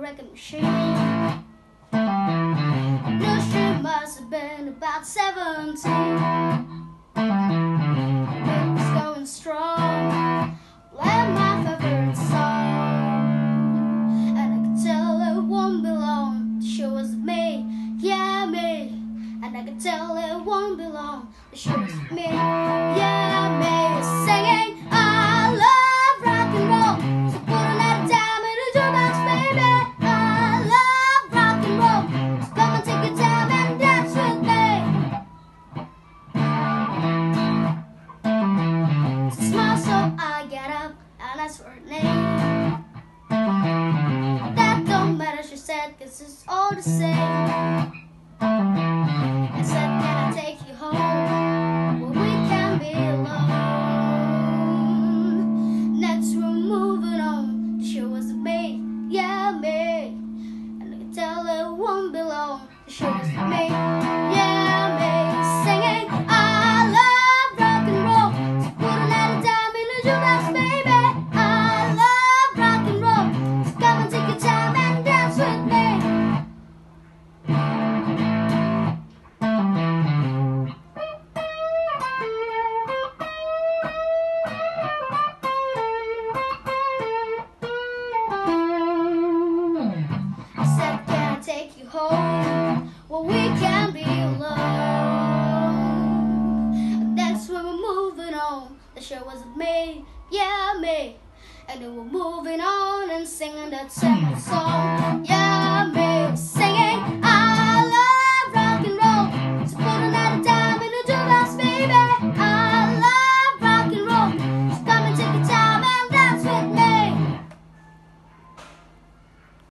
record machine. No, she must have been about 17. It was going strong, my favorite song. And I could tell it won't be long. She was me, yeah, me. And I could tell it won't be long. She was me, yeah, for her name. That don't matter, she said, cause it's all the same. I said, Can I take you home? Where we can be alone. Next, we're moving on. The show was me, yeah, me. And I can tell it won't be long. The show was yeah, home? Well, we can be alone. That's when we're moving on. The show was me, yeah, me. And then we're moving on and singing that same song. Yeah,